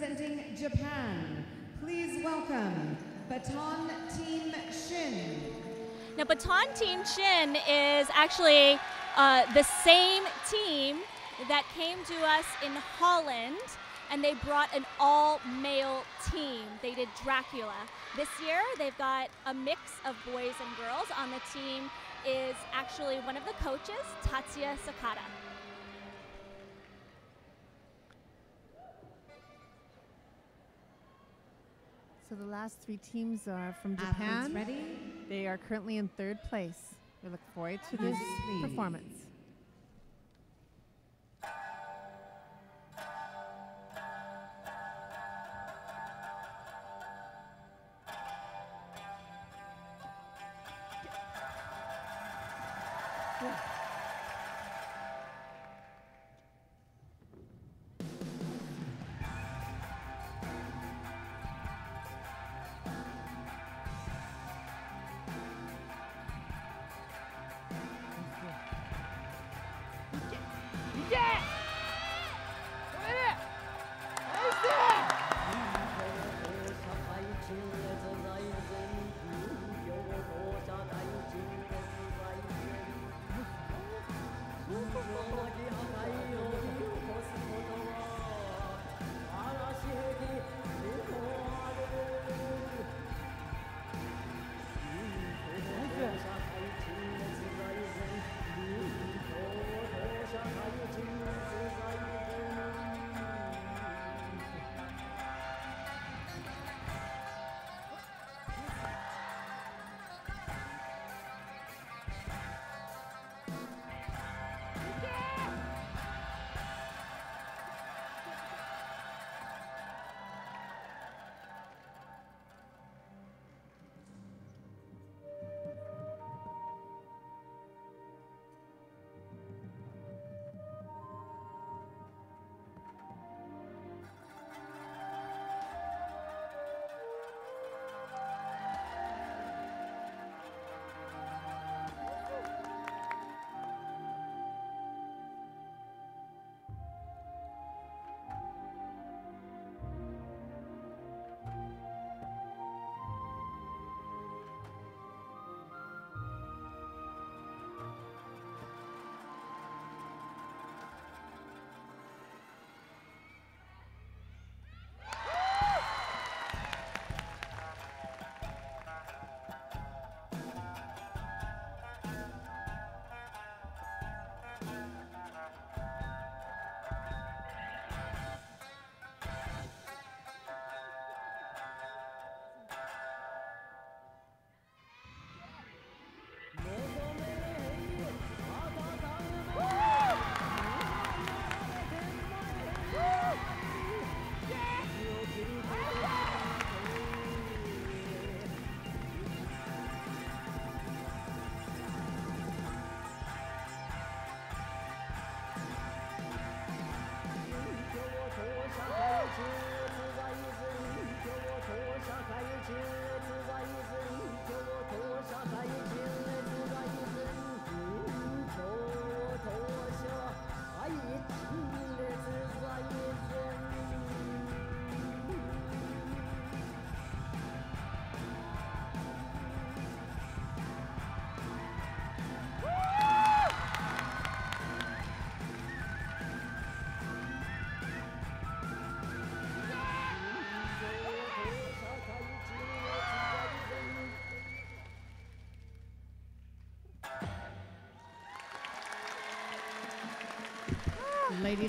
representing Japan, please welcome Baton Team Shin. Now, Baton Team Shin is actually uh, the same team that came to us in Holland, and they brought an all male team. They did Dracula. This year, they've got a mix of boys and girls. On the team is actually one of the coaches, Tatsuya Sakata. So the last three teams are from Athletes Japan. ready? They are currently in third place. We look forward to this Music, please. performance. Yeah! Ladies